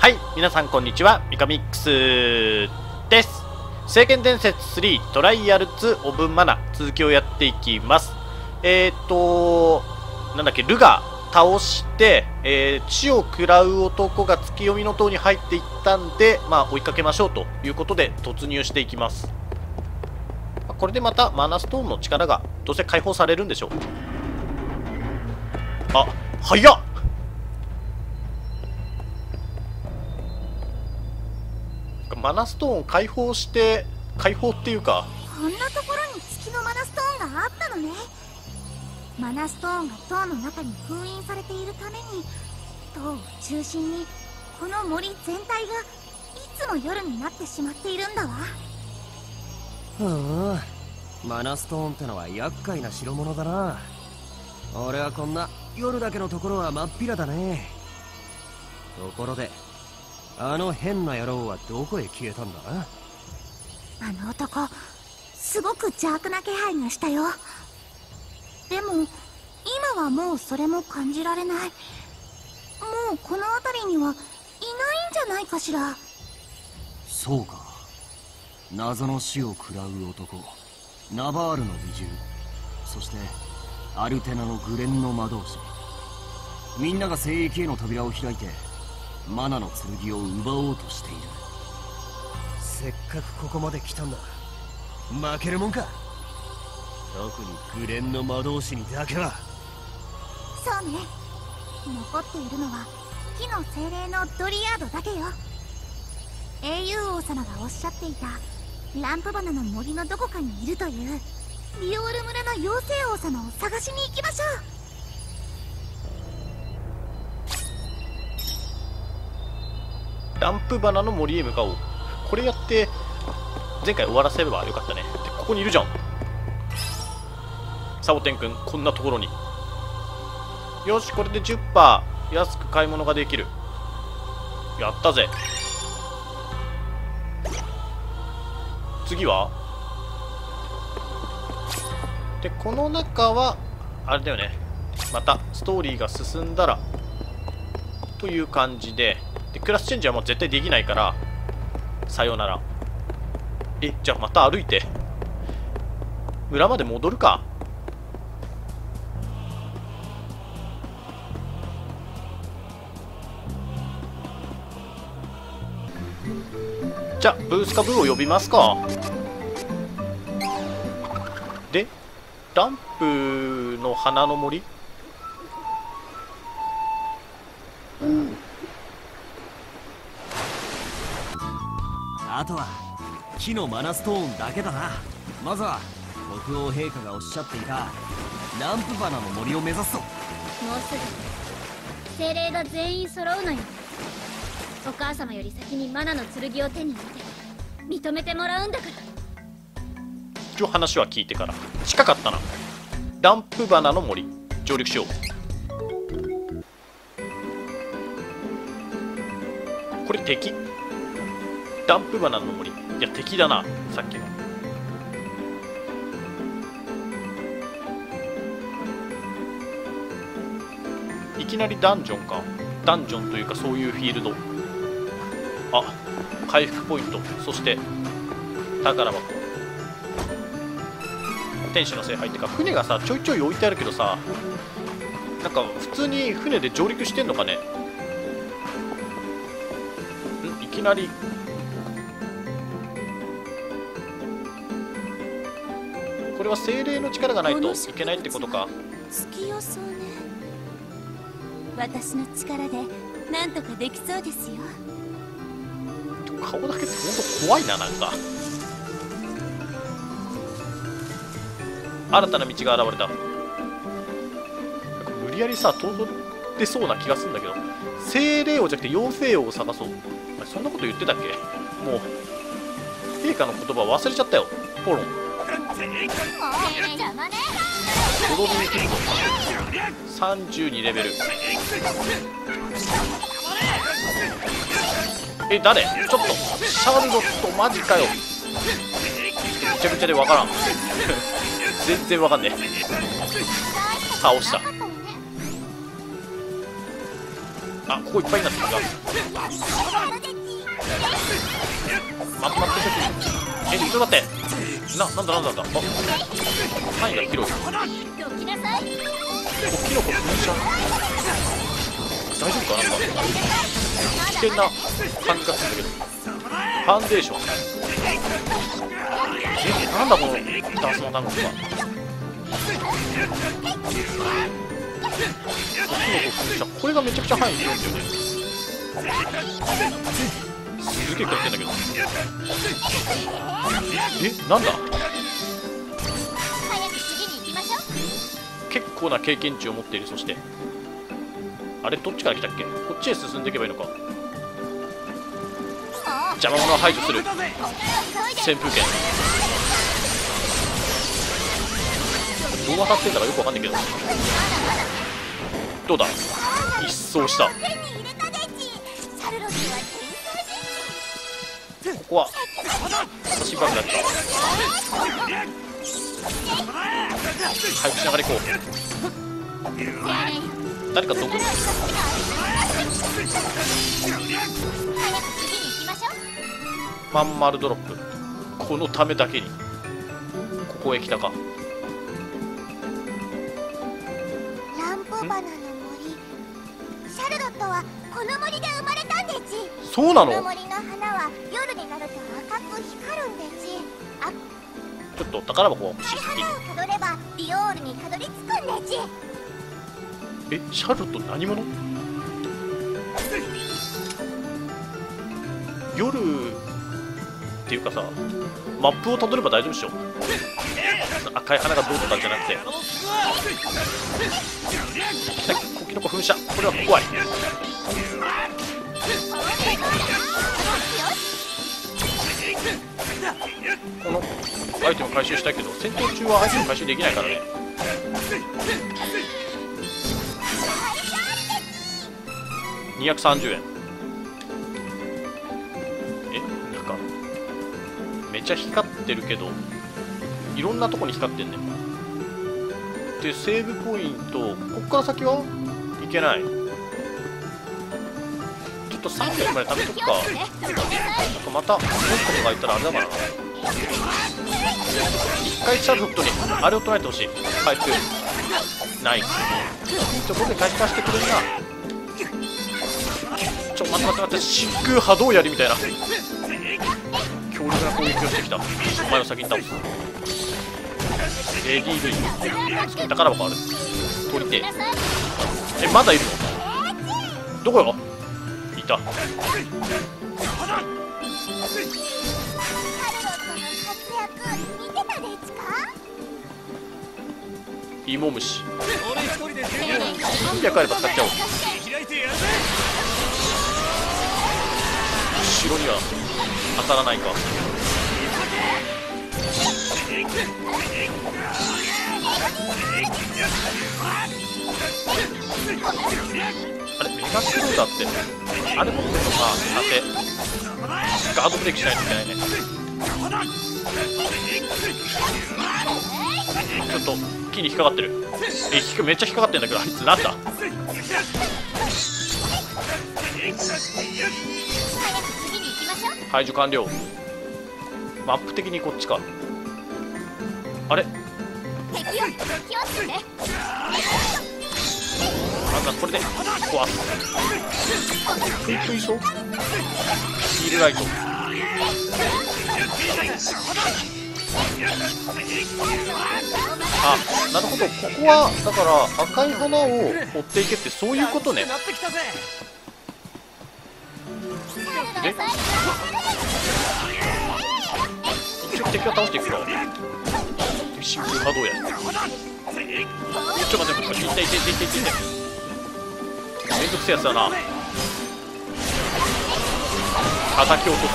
はい、皆さんこんにちは、ミカミックスです。聖剣伝説3トライアルズ・オブ・マナ続きをやっていきます。えーと、なんだっけ、ルガ倒して、えー血を食らう男が月読みの塔に入っていったんで、まあ追いかけましょうということで突入していきます。これでまたマナストーンの力がどうせ解放されるんでしょう。あ、早っマナストーン解放して解放っていうか。こんなところに月のマナストーンがあったのね。マナストーンが塔の中に封印されているために塔を中心にこの森全体がいつも夜になってしまっているんだわ。ふんマナストーンってのは厄介な代物だな。俺はこんな夜だけのところは真っ平だね。ところであの変な野郎はどこへ消えたんだ？あの男すごく邪悪な気配がしたよ。でも今はもうそれも感じられない。もうこの辺りにはいないんじゃないかしら。そうか。謎の死を食らう男。ナバールの美獣。そしてアルテナのグレンの魔導士。みんなが聖域への扉を開いてマナの剣を奪おうとしている。せっかくここまで来たんだ。負けるもんか。特にグレンの魔導士にだけは。そうね。残っているのは木の精霊のドリアードだけよ。英雄王様がおっしゃっていたランプ花の森のどこかにいるというリオール村の妖精王様を探しに行きましょランプ花の森へ向かおう。これやって前回終わらせればよかったね。でここにいるじゃん。サボテンくんこんなところに。よしこれで10%安く買い物ができる。やったぜ。次は？でこの中はあれだよね。またストーリーが進んだらという感じで。でクラスチェンジはもう絶対できないからさようなら。えじゃあまた歩いて。村まで戻るか。じゃあブースカブーを呼びますか。でランプの花の森？とは。木のマナストーンだけだな。まずは国王陛下がおっしゃっていたランプ花の森を目指すともうすぐ精霊が全員揃うのよ。お母様より先にマナの剣を手に入れて認めてもらうんだから。一応話は聞いてから。近かったな。ランプ花の森。上陸しよう。これ敵？ランプ花の森。いや敵だなさっきの。いきなりダンジョンか。ダンジョンというかそういうフィールド。あ回復ポイント。そして宝箱。天使の聖杯ってか船がさちょいちょい置いてあるけどさなんか普通に船で上陸してんのかね。ん？いきなりれは精霊の力がないといけないってことか。私の力でなんとかできそうですよ。顔だけってほんと怖いななんか。新たな道が現れた。無理やりさ通ってそうな気がするんだけど。精霊王じゃなくて妖精王を探そう。そんなこと言ってたっけ？もう陛下の言葉忘れちゃったよ。ポロン32レベル。え誰？ちょっと。シャールロットマジかよ。ぐちゃぐちゃでわからん。全然わかんねえ。倒した。あここいっぱいになってきたまとまって。えちょっと待って。ななんだなんだなんだ。あ範囲が広い。どきなさいおキノコ噴射。大丈夫かなんか。危険な感じがするんだけど。ファンデーション。えなんだこのダンスの単語とかキノコ噴射。これがめちゃくちゃ範囲広いんだよね。すげえ食ってんだけど。えなんだ？結構な経験値を持っているそして。あれどっちから来たっけ？こっちへ進んでいけばいいのか。邪魔者を排除する。旋風剣どう当たってんだかよくわかんないけど。どうだ？一掃したここは。しばくだった。回復しながら行こう。誰か毒早く次にまん丸ドロップ。このためだけに。ここへ来たか。ランプバナのットはこの森で生まれたんデジそうなの？この森の花は夜になると赤く光るんデジあちょっと宝箱が欲しい花をたどればディオールにたどり着くんデジえシャルト何者？夜っていうかさマップをたどれば大丈夫でしょ？赤い花がどうとかじゃなくて噴射。これは怖い。このアイテム回収したいけど戦闘中はアイテム回収できないからね。230円。え？なんかめっちゃ光ってるけどいろんなとこに光ってんねん。でセーブポイントこっから先は？いけない。ちょっと300まで貯めとくか。なんかまたモンストとかいったらあれだからな。一回シャルロットにあれを捉えてほしい。回復ナイスちょここで回復してくれるな。ちょ待って待って待って。真空波動槍みたいな。強力な攻撃をしてきた。お前を先に倒す ADV そこに宝箱ある。取りてえまだいるの？どこよいた。シャルロットの活躍見てたデジか芋虫300あれば使っちゃおう。後ろには当たらないか。あれメガクローダーってあれ持ってるのかさてガードブレーキしないといけないね。ちょっと木に引っかかってる。えめっちゃ引っかかってんだけどあいつなんだ排除完了。マップ的にこっちか。あれ？敵を敵をつけてなんかこれで壊すクイックイソヒールライトあなるほど。ここはだから赤い花を追っていけってそういうことね。で敵を倒していくか真空波動やちょっと待って待って痛い痛い痛い痛い痛いめんどくせえやつだな。叩き落とす。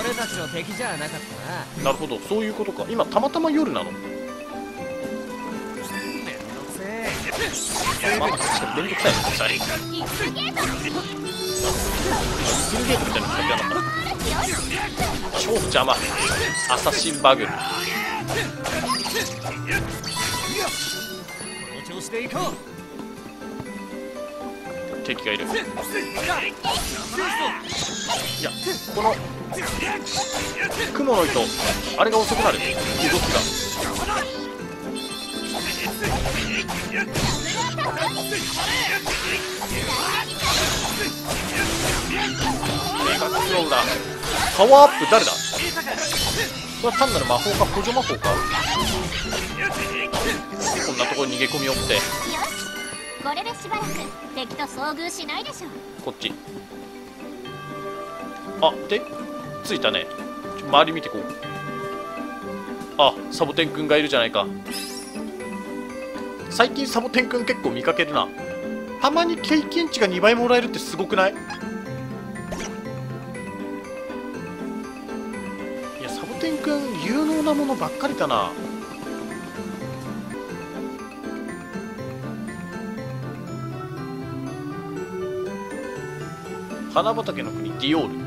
俺たちの敵じゃなかったな。なるほど。そういうことか。今たまたま夜なの。めんどくせえ。まあめんどくさい。めんどくさい。スルーゲートみたいなの使ってなかった超邪魔アサシンバグで。行こう敵がいるいやこの雲の糸あれが遅くなる動きがメガクローだパワーアップ誰だ？これは単なる魔法か補助魔法か？こんなところに逃げ込みよって。これでしばらく敵と遭遇しないでしょこっち。あで着いたね。ちょ周り見てこう。あサボテンくんがいるじゃないか。最近サボテンくん結構見かけるな。たまに経験値が2倍もらえるってすごくない？なものばっかりだな。花畑の国ディオール。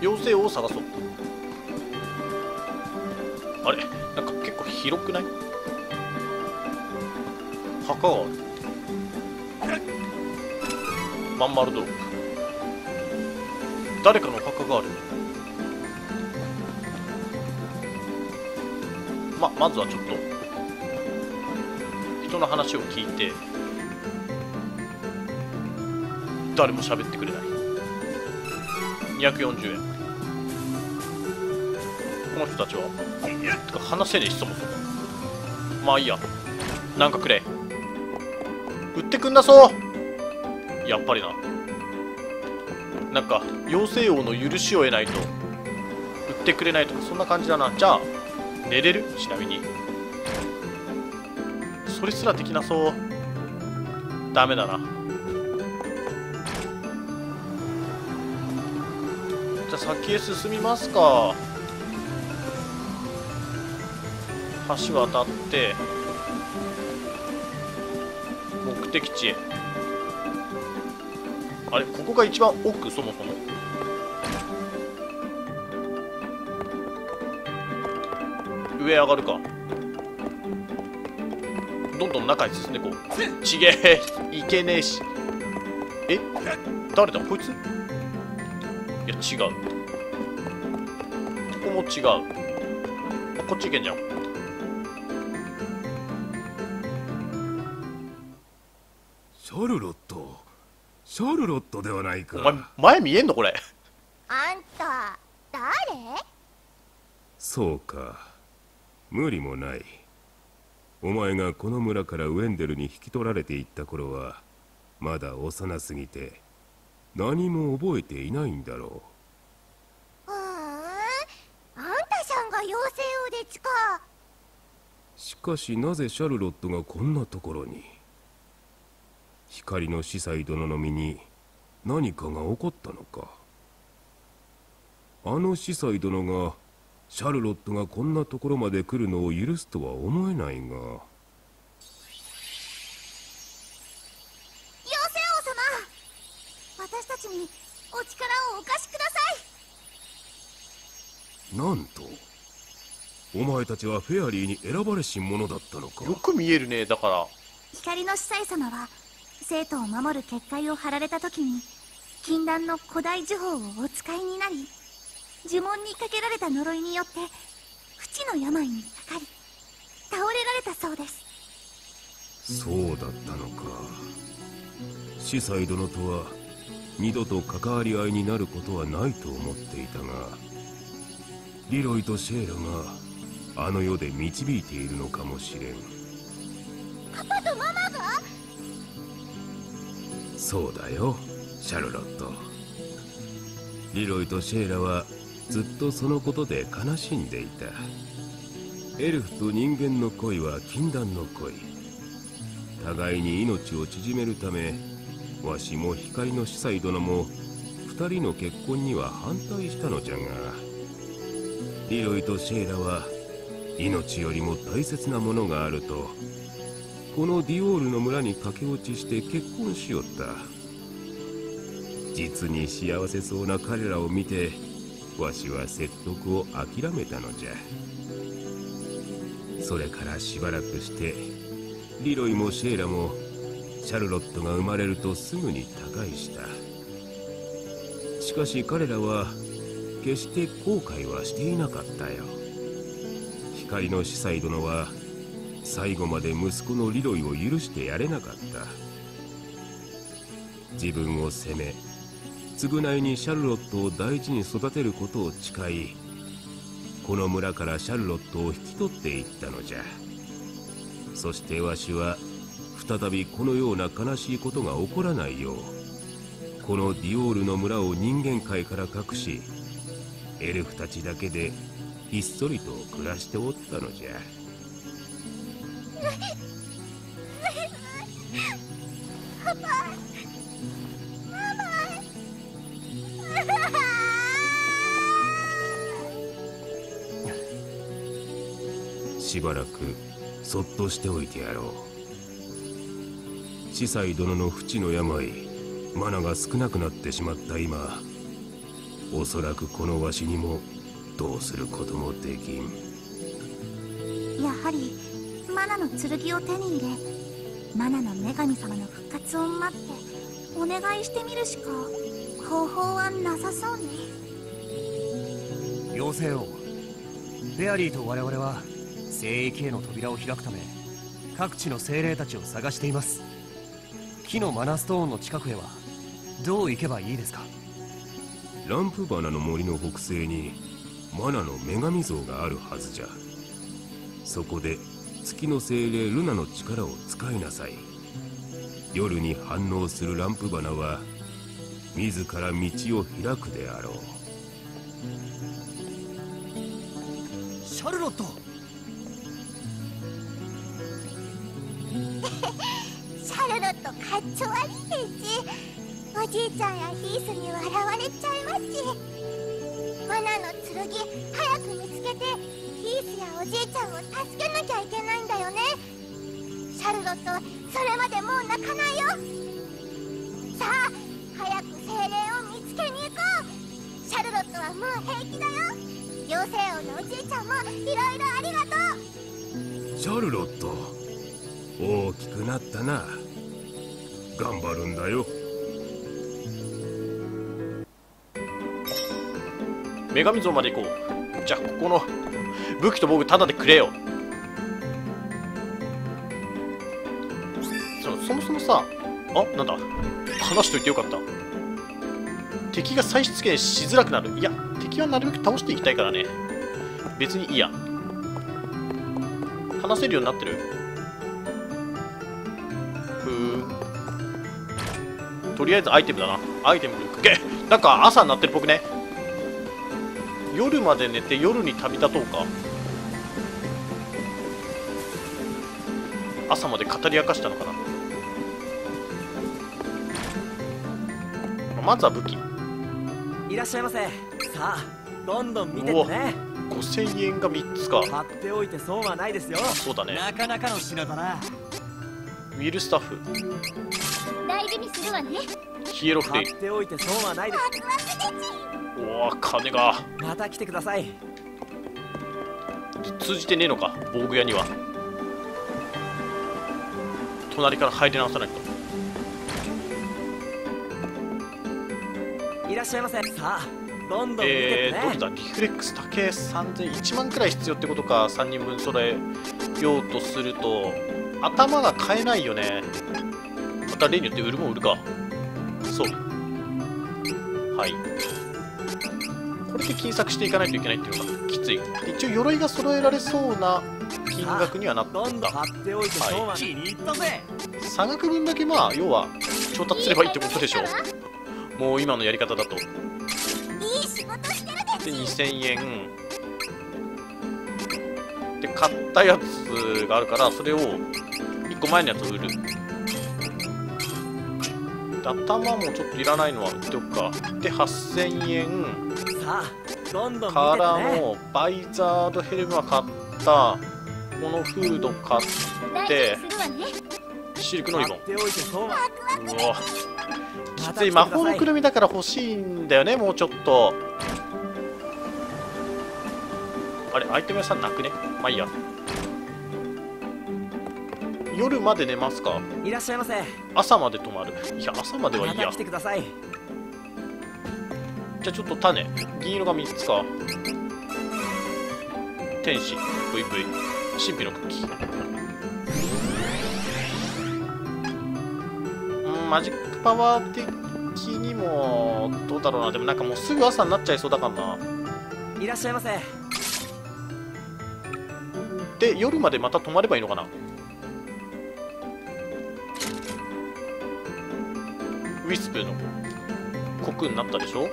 妖精を探そう。あれ？なんか結構広くない？墓がまん丸ドロップ誰かの墓があるままずはちょっと。人の話を聞いて。誰も喋ってくれない。240円。この人たちは。か話せねえしそもそも。まあいいやなんかくれ。売ってくんなそう。やっぱりな。なんか妖精王の許しを得ないと売ってくれないとかそんな感じだな。じゃあ寝れる？ちなみに。それすらできなそう。ダメだな。じゃあ先へ進みますか。橋渡って。的地。へあれここが一番奥そもそも。上上がるか。どんどん中に進んでいこう。ちげえ。いけねえし。え？誰だ？こいつ？いや違う。ここも違う。こっち行けんじゃん。ルロット。シャルロットではないか。お前前見えんのこれ。あんた誰？そうか。無理もない。お前がこの村からウェンデルに引き取られていった頃はまだ幼すぎて何も覚えていないんだろう。ーん。あんたさんが妖精王でちか。うしかしなぜシャルロットがこんなところに？光の司祭殿の身に何かが起こったのか。あの司祭殿がシャルロットがこんなところまで来るのを許すとは思えないが。妖精王様私たちにお力をお貸しください。なんとお前たちはフェアリーに選ばれし者だったのか。よく見えるねだから。光の司祭様は生徒を守る結界を張られた時に禁断の古代呪法をお使いになり呪文にかけられた呪いによって不治の病にかかり倒れられたそうです。そうだったのか。司祭殿とは二度と関わり合いになることはないと思っていたがリロイとシェーラがあの世で導いているのかもしれん。パパとママが？そうだよシャルロット。リロイとシェーラはずっとそのことで悲しんでいた。エルフと人間の恋は禁断の恋。互いに命を縮めるためわしも光の司祭殿も二人の結婚には反対したのじゃが。リロイとシェーラは命よりも大切なものがあるとこのディオールの村に駆け落ちして結婚しよった。実に幸せそうな彼らを見てわしは説得を諦めたのじゃ。それからしばらくしてリロイもシェイラもシャルロットが生まれるとすぐに他界した。しかし彼らは決して後悔はしていなかったよ。光の司祭殿は最後まで息子のリロイを許してやれなかった。自分を責め償いにシャルロットを大事に育てることを誓いこの村からシャルロットを引き取っていったのじゃ。そしてわしは再びこのような悲しいことが起こらないようこのディオールの村を人間界から隠しエルフたちだけでひっそりと暮らしておったのじゃ。しばらくそっとしておいてやろう。司祭殿の淵の病マナが少なくなってしまった今おそらくこのわしにもどうすることもできん。やはりマナの剣を手に入れマナの女神様の復活を待ってお願いしてみるしか方法はなさそうね。妖精王フェアリーと我々は聖域への扉を開くため各地の精霊たちを探しています。木のマナストーンの近くへはどう行けばいいですか？ランプバナの森の北西にマナの女神像があるはずじゃ。そこで月の精霊ルナの力を使いなさい。夜に反応するランプバナは自ら道を開くであろう。シャルロット！シャルロットかっちょ悪いです。おじいちゃんやヒースに笑われちゃいます。しマナの剣早く見つけてヒースやおじいちゃんを助けなきゃいけないんだよね。シャルロットそれまでもう泣かないよ。さあ早く精霊を見つけに行こう。シャルロットはもう平気だよ。妖精王のおじいちゃんもいろいろありがとう。シャルロット大きくなったな。頑張るんだよ。女神像まで行こう。じゃあここの武器と防具タダでくれよ。そそもそもさあなんだ。話しといてよかった。敵が再出現しづらくなる。いや敵はなるべく倒していきたいからね。別にいいや。話せるようになってる？ふー。とりあえずアイテムだな。アイテムかけ。なんか朝になってるっぽくね。夜まで寝て夜に旅立とうか。朝まで語り明かしたのかな。まずは武器。いらっしゃいませ。さあどんどん見てってね。5000円が3つか。買っておいて損はないですよ。そうだね。なかなかの品だな。ウィルスタッフ。大事にするわね。ヒエロフレイ。買っておいて損はないです。おお金が。また来てください。通じてねえのか防具屋には隣から入り直さないと。いらっしゃいませ。さあどんどんえー、どれだ？リフレックスだけ3000 1万くらい必要ってことか3人分揃えようとすると頭が買えないよね。また例によって売るもん売るか。そう。はい。これで金策していかないといけないっていうのがきつい。一応鎧が揃えられそうな金額にはなった。どんだ買っておいて損はない、気に入ったぜ。差額分だけまあ要は調達すればいいってことでしょ。もう今のやり方だと。でいい仕事してるです2000円。で買ったやつがあるからそれを1個前のやつを売る。で頭もちょっといらないのは売っておくか。で8000円。さあどんどん見てからもバイザードヘルムは買ったこのフード買っ大てシルクのリボン。う。わきつい魔法のくるみだから欲しいんだよねもうちょっと。あれアイテム屋さんなくね？まあいいや。夜まで寝ますか？いらっしゃいませ。朝まで泊まる。いや朝まではいいや。また来てください。じゃあちょっと種。銀色が3つか。天使。VV 神秘のクッキー。うんマジックパワー的にもどうだろうな。でもなんかもうすぐ朝になっちゃいそうだからな。いらっしゃいませ。で夜までまた泊まればいいのかな。ウィスプのコクになったでしょ。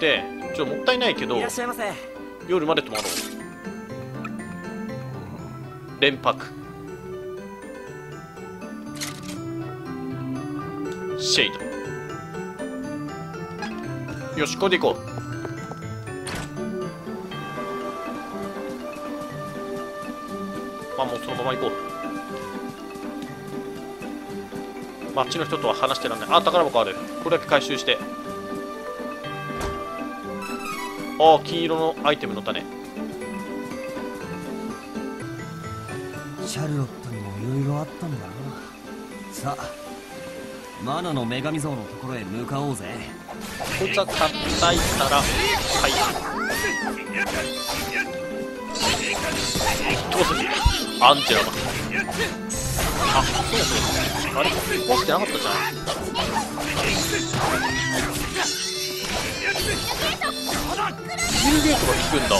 でちょっともったいないけどいらっしゃいませ。夜まで泊まろう連泊。シェイド。よしこれで行こう。まあもうそのまま行こう。街の人とは話してらんない。あ宝箱ある。これだけ回収して。ああ金色のアイテムの種ルロットにも色々あったんだな。さあマナの女神像のところへ向かおうぜ。こいつは叩いたらはい。どうする？アンジェラがあそうですあれ壊してなかった。じゃんヒルゲートが効くんだ。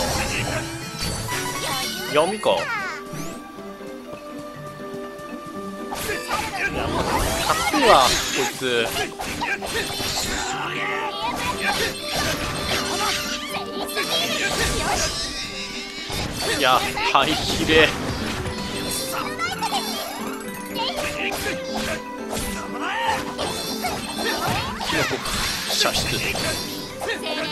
闇かっこいいわこいついやはいひれキノコ射出もう終わり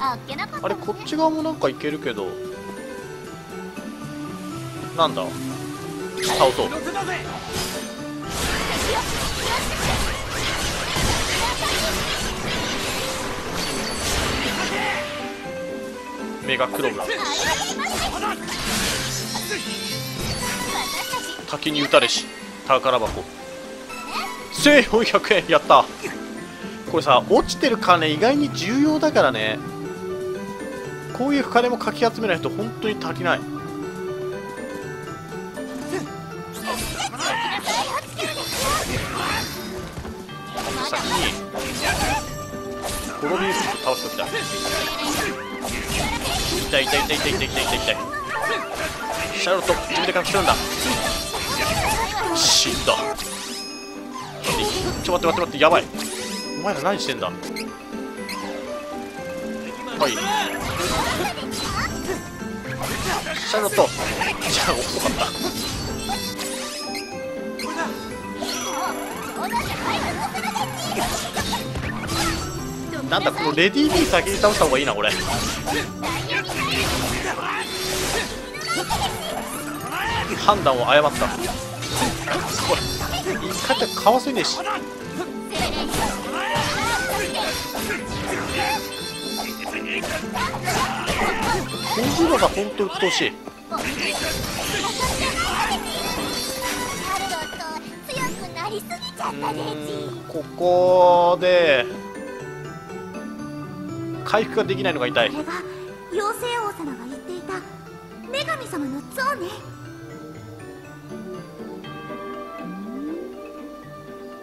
ああれこっち側もなんかいけるけど。なんだ？倒そう。メガクロブラ滝に打たれし宝箱。1400円。やった。これさ落ちてる金意外に重要だからね。こういう金もかき集めないと本当に足りない。先にコロビウスを倒しておきた。い痛い痛い痛い痛い痛い痛い痛い痛い。シャーロット自分で回復するんだ。死んだ。ちょ待って待って待ってやばい。お前ら何してんだ。はい。シャーロット。じゃあ遅かった。なんだこのレディー B 先に倒した方がいいなこれ。判断を誤った。これ一回じゃかわせねえし。こういうのが本当鬱陶しい。シャここで回復ができないのが痛い。これが妖精王様が言っていた。女神様の像ね。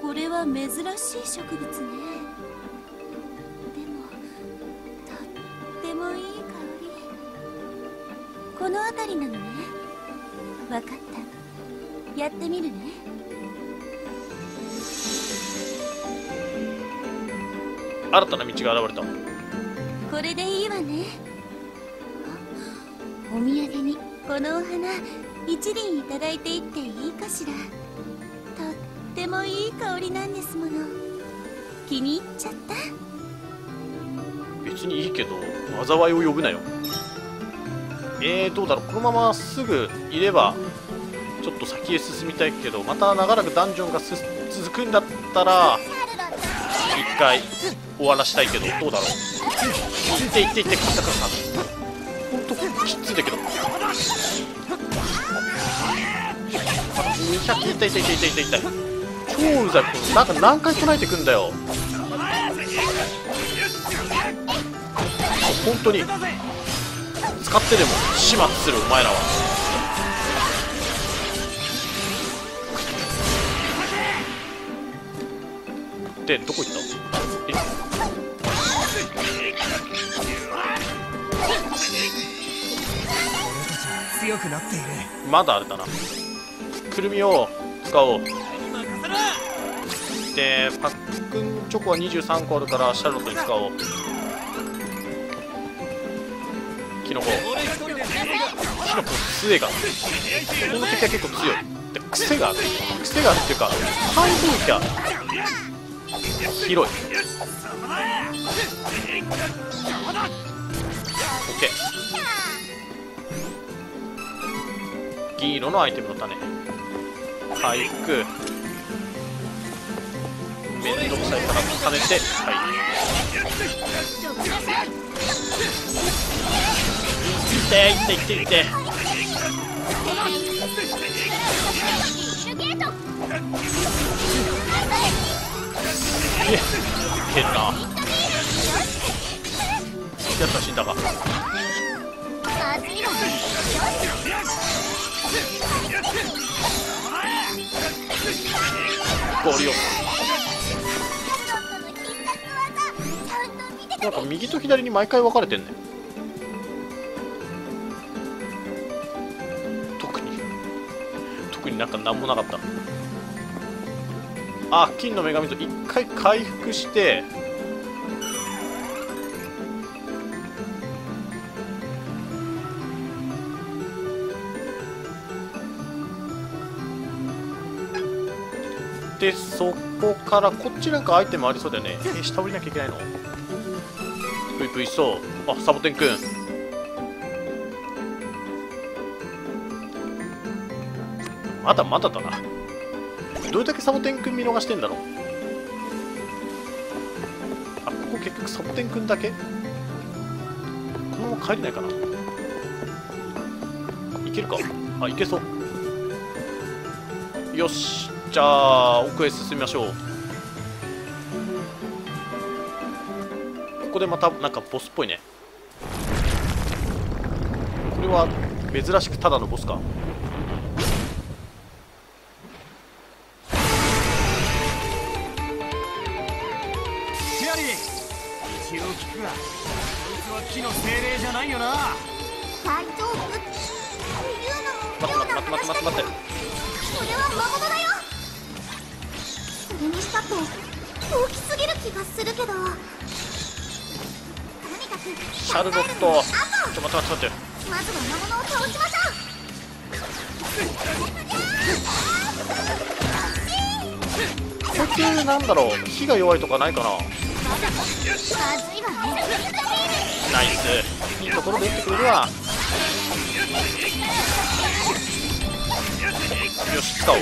これは珍しい植物ね。でもとってもいい香り。この辺りなのね。わかった。やってみるね新たな道が現れた。これでいいわね。あお土産にこのお花一輪いただいていっていいかしら。とってもいい香りなんですもの。気に入っちゃった。別にいいけど災いを呼ぶなよ。えー、どうだろう。このまますぐいればちょっと先へ進みたいけどまた長らくダンジョンがす続くんだったら一回終わらしたいけどどうだろう？いっていっていってカサカサほんときついんだけど200痛い痛い痛い痛い痛い痛い超うざいこれなんか何回唱えてくんだよ本当に使ってでも始末するお前らはでどこ行った強くなっている。まだあれだな。くるみを使おう。でパックンチョコは23個あるからシャルロットに使おう。キノコ。キノコの杖が。この敵は結構強い。で癖がある。癖があるっていうか半分きゃ広い。OK 銀色のアイテムの種回復めんどくさいから兼ねてはい。いっていっていっていって。けんな。やった死んだか。ゴリオなんか右と左に毎回分かれてんね。特に。特になんか何もなかった。あ金の女神と一回回復して。でそこからこっちなんかアイテムありそうだよね。え下降りなきゃいけないの？ぷいぷいそう。あサボテンくん。まだまだだな。どれだけサボテンくん見逃してんだろう？あここ結局サボテンくんだけ？このまま帰れないかな？いけるか？あいけそう。よし。じゃあ奥へ進みましょう。ここでまたなんかボスっぽいね。これは珍しくただのボスか。が弱いとかないかな。ナイス。いいところで打ってくれるわよし使おう。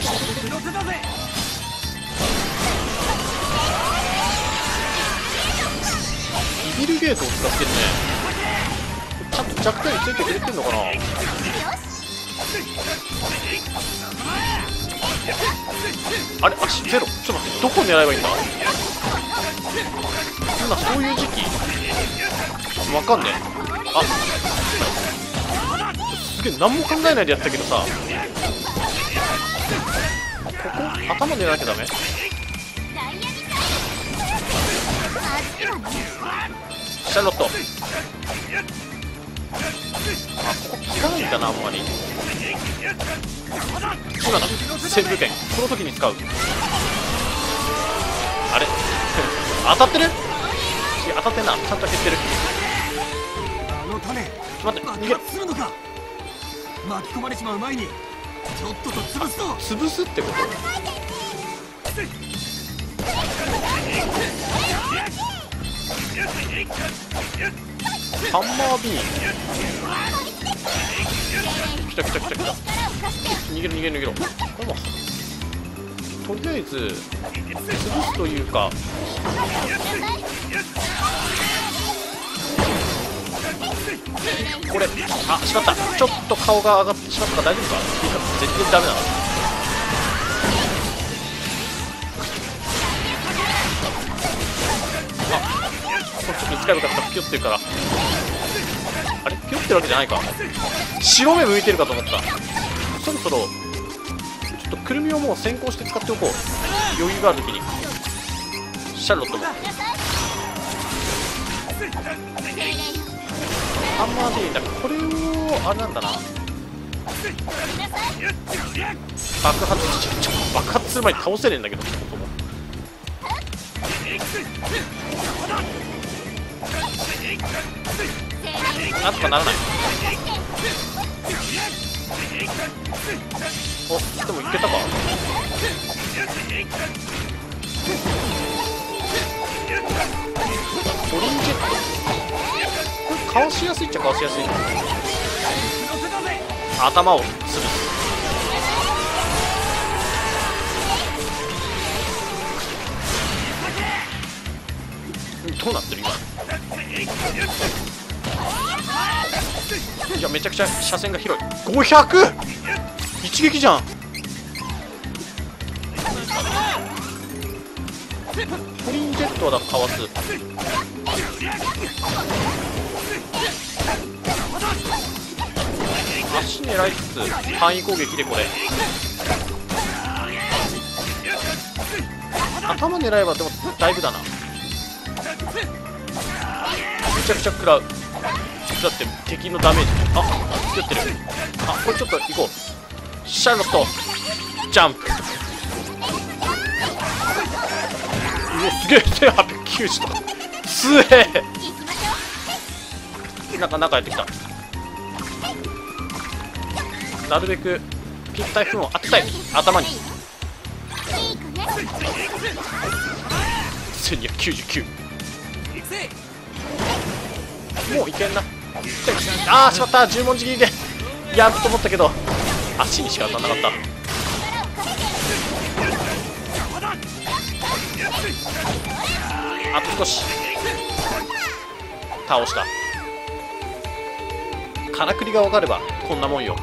ビビルゲートを使ってるね。ちゃんと弱点ついてくれてんのかなあれ足ゼロ。ちょっと待ってどこ狙えばいいんだ？今そういう時期？わかんねえ。あ。すげえ何も考えないでやったけどさ。ここ頭狙わなきゃダメ？シャーロット。効かないんだなあんまり。今だ旋風剣この時に使う。あれ？当たってる？いや当たってんな。ちゃんと減ってる。あの種待って逃げするのか？巻き込まれちまう前にちょっとと潰すと潰すってこと？ハンマービーム来た来た来た来た。逃げる逃げる逃げろ。これもとりあえず潰すというか。これ。あしまった。ちょっと顔が上がってしまったか大丈夫か。絶対ダメだな。あこれちょっと使えばよかったピュってるから。あれピュってるわけじゃないか。白目向いてるかと思った。そろそろちょっとくるみをもう先行して使っておこう。余裕がある時に。シャルロットも。ハンマーでいいだ。これをあれなんだな。爆発ちょ爆発する前に倒せねえんだけど。そもそもなんとかならない。おでもいけたか。オリンジェットこれかわしやすいっちゃかわしやすい。頭を潰す。どうなってる今。いやめちゃくちゃ車線が広い。500! 一撃じゃん。プリンジェットはだかわす。足狙いつつ範囲攻撃でこれ。頭狙えばでもだいぶだな。めちゃくちゃ食らうだって敵のダメージ。あっ作ってる。あこれちょっと行こう。シャーロットジャンプ。うおすげえ1890とかすげえ。なんか中やってきた。なるべくピン台風を当てたい。頭に。1299もういけんな。ああしまった。十文字切りで。やると思ったけど。足にしか当たんなかった。あと少し。倒した。からくりが分かればこんなもんよ。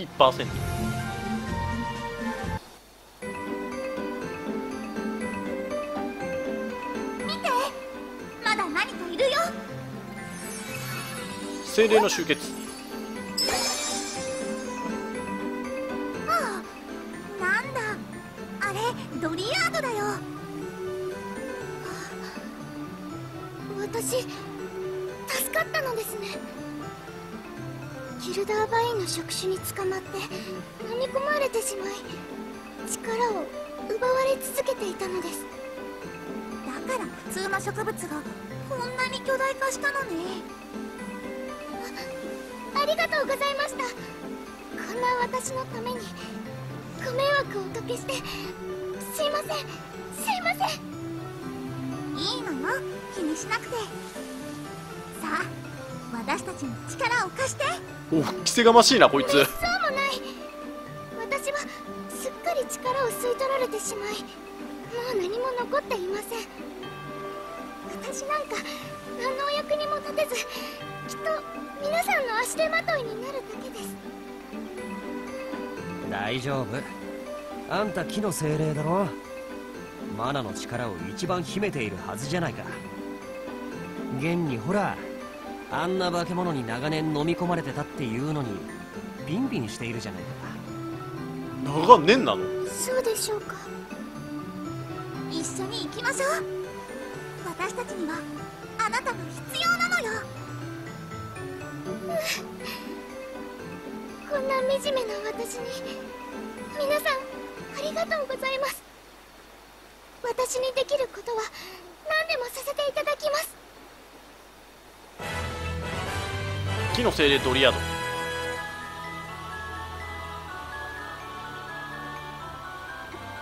1%見てまだ何かいるよ。精霊の集結。ああなんだ。あれドリアードだよ。私助かったのですねギルダーバインの触手に捕まって飲み込まれてしまい力を奪われ続けていたのです。だから普通の植物がこんなに巨大化したのね。あありがとうございました。こんな私のためにご迷惑をおかけしてすいません。すいません。いいのよ。気にしなくて。さあ私たちに力を貸して。お着せがましいなこいつ。そうもない。私はすっかり力を吸い取られてしまいもう何も残っていません。私なんか何のお役にも立てずきっと皆さんの足手まといになるだけです。大丈夫。あんた木の精霊だろ。マナの力を一番秘めているはずじゃないか。現にほらあんな化け物に長年飲み込まれてたっていうのにビンビンしているじゃない。か長年なの？そうでしょうか。一緒に行きましょう。私たちにはあなたが必要なのよ。こんな惨めな私に皆さんありがとうございます。私にできることは何でもさせていただきます火の精霊ドリアド。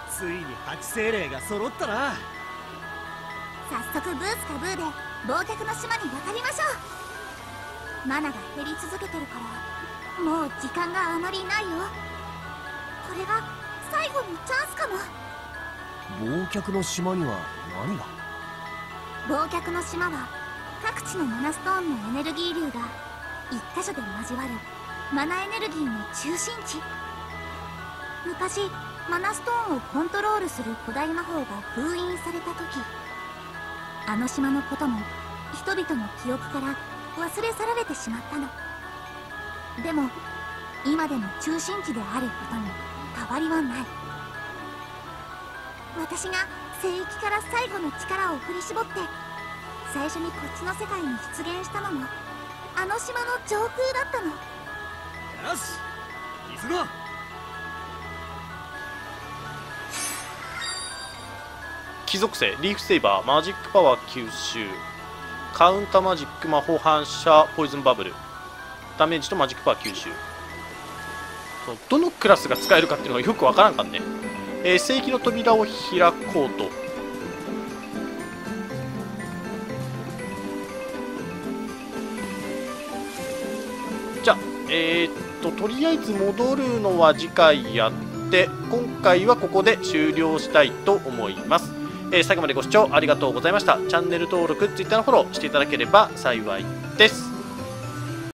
ついに八精霊が揃ったな。早速ブースかブーで忘却の島に渡りましょう。マナが減り続けてるからもう時間があまりないよ。これが最後のチャンスかも。忘却の島には何が？忘却の島は各地のマナストーンのエネルギー流が一箇所で交わるマナエネルギーの中心地昔マナストーンをコントロールする古代魔法が封印された時あの島のことも人々の記憶から忘れ去られてしまったの。でも今でも中心地であることに変わりはない。私が聖域から最後の力を振り絞って最初にこっちの世界に出現したのもあの島の上空だったの。よし急ごう貴族性リーフセイバーマジックパワー吸収。カウンターマジック魔法反射ポイズンバブル。ダメージとマジックパワー吸収。どのクラスが使えるかっていうのがよくわからんかんね。えー、聖域の扉を開こうとえー、っととりあえず戻るのは次回やって今回はここで終了したいと思います、えー最後までご視聴ありがとうございました。チャンネル登録 Twitter のフォローしていただければ幸いです。